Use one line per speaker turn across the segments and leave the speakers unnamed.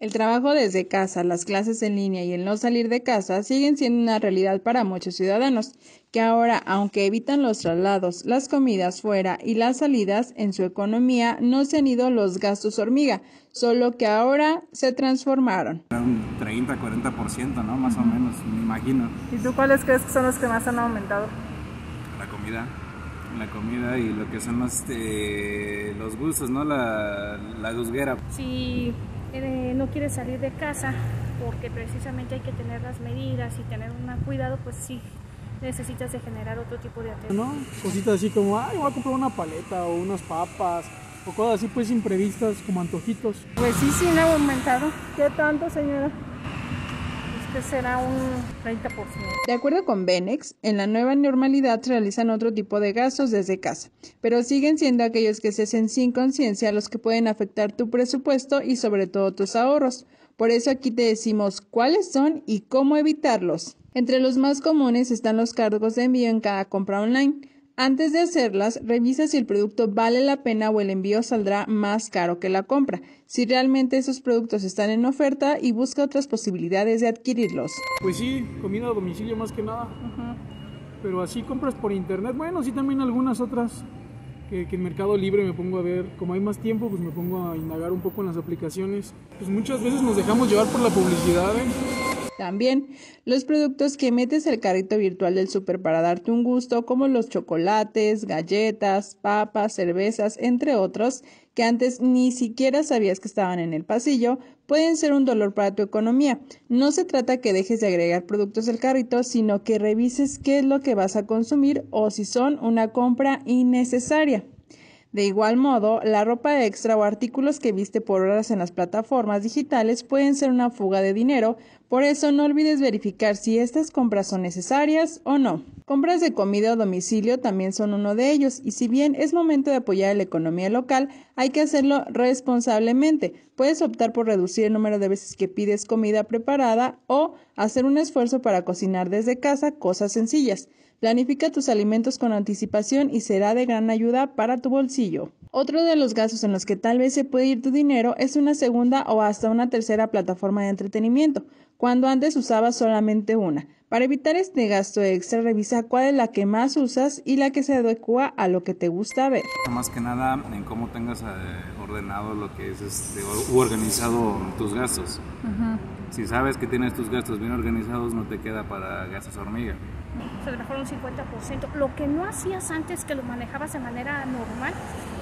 El trabajo desde casa, las clases en línea y el no salir de casa siguen siendo una realidad para muchos ciudadanos, que ahora, aunque evitan los traslados, las comidas fuera y las salidas en su economía, no se han ido los gastos hormiga, solo que ahora se transformaron.
Un 30, 40%, ¿no? Más o menos, me imagino.
¿Y tú cuáles crees que son los que más han aumentado?
La comida, la comida y lo que son los, este, los gustos, ¿no? La, la gusguera.
Sí eh, no quiere salir de casa porque precisamente hay que tener las medidas y tener un cuidado, pues sí necesitas de generar otro tipo de atención.
¿No? Cositas así como, ay, voy a comprar una paleta o unas papas o cosas así pues imprevistas como antojitos.
Pues sí, sí, no ha aumentado. ¿Qué tanto, señora? Será un 30%.
De acuerdo con Benex, en la nueva normalidad realizan otro tipo de gastos desde casa, pero siguen siendo aquellos que se hacen sin conciencia los que pueden afectar tu presupuesto y sobre todo tus ahorros. Por eso aquí te decimos cuáles son y cómo evitarlos. Entre los más comunes están los cargos de envío en cada compra online. Antes de hacerlas, revisa si el producto vale la pena o el envío saldrá más caro que la compra, si realmente esos productos están en oferta y busca otras posibilidades de adquirirlos.
Pues sí, comida a domicilio más que nada. Pero así compras por internet, bueno, sí también algunas otras que, que, en Mercado Libre me pongo a ver, como hay más tiempo, pues me pongo a indagar un poco en las aplicaciones. Pues muchas veces nos dejamos llevar por la publicidad. ¿eh?
También los productos que metes al carrito virtual del super para darte un gusto, como los chocolates, galletas, papas, cervezas, entre otros, que antes ni siquiera sabías que estaban en el pasillo, pueden ser un dolor para tu economía. No se trata que dejes de agregar productos al carrito, sino que revises qué es lo que vas a consumir o si son una compra innecesaria. De igual modo, la ropa extra o artículos que viste por horas en las plataformas digitales pueden ser una fuga de dinero, por eso no olvides verificar si estas compras son necesarias o no. Compras de comida o domicilio también son uno de ellos, y si bien es momento de apoyar la economía local, hay que hacerlo responsablemente. Puedes optar por reducir el número de veces que pides comida preparada o hacer un esfuerzo para cocinar desde casa cosas sencillas. Planifica tus alimentos con anticipación y será de gran ayuda para tu bolsillo. Otro de los gastos en los que tal vez se puede ir tu dinero es una segunda o hasta una tercera plataforma de entretenimiento, cuando antes usabas solamente una. Para evitar este gasto extra, revisa cuál es la que más usas y la que se adecua a lo que te gusta ver.
Más que nada en cómo tengas eh, ordenado lo que es este, organizado tus gastos. Si sabes que tienes tus gastos bien organizados, no te queda para gastos hormiga
se mejor un 50%. Lo que no hacías antes, que lo manejabas de manera normal,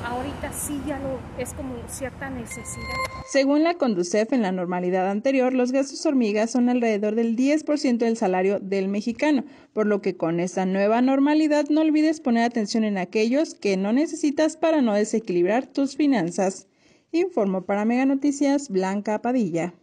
ahorita sí ya lo es como cierta necesidad.
Según la Conducef, en la normalidad anterior, los gastos hormigas son alrededor del 10% del salario del mexicano, por lo que con esta nueva normalidad no olvides poner atención en aquellos que no necesitas para no desequilibrar tus finanzas. Informo para Mega Noticias, Blanca Padilla.